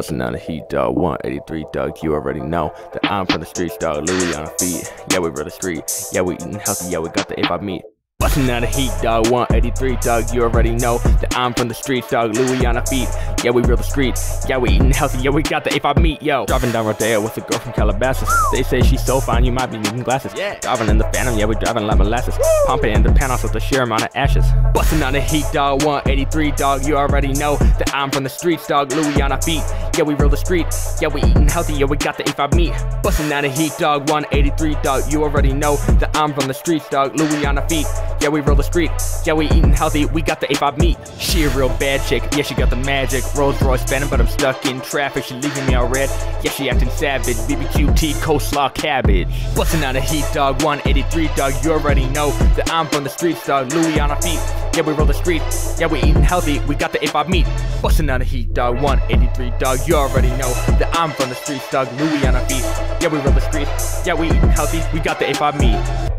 Bustin' down the heat, dog. 183, dog. You already know that I'm from the streets, dog. Louis on feet. Yeah, we run the street. Yeah, we eatin' healthy. Yeah, we got the if I meat. Bustin' out the heat, dog. 183, dog. You already know that I'm from the streets, dog. Louis on the feet. Yeah, we real the street. Yeah, we eating healthy. Yeah, we got the A5 meat, yo. Driving down Rodeo with a girl from Calabasas. They say she's so fine, you might be needing glasses. Yeah. Driving in the Phantom, yeah, we driving like molasses. Pompeii in the penthouse with a sheer amount of ashes. Bustin' out the heat, dog. 183, dog. You already know that I'm from the streets, dog. Louis on our feet. Yeah, we real the street. Yeah, we eating healthy. Yeah, we got the A5 meat. Bustin' out the heat, dog. 183, dog. You already know that I'm from the streets, dog. Louis on our feet. Yeah, we roll the street. Yeah, we eating healthy. We got the A5 meat. She a real bad chick. Yeah, she got the magic. Rolls Royce spinning, but I'm stuck in traffic. She leaving me all red. Yeah, she acting savage. BBQ BBQT, coleslaw, cabbage. Busting out a heat, dog. 183, dog. You already know that I'm from the streets, dog. Louis on our feet. Yeah, we roll the street. Yeah, we eating healthy. We got the A5 meat. Busting out a heat, dog. 183, dog. You already know that I'm from the streets, dog. Louis on our feet. Yeah, we roll the street. Yeah, we eating healthy. We got the A5 meat.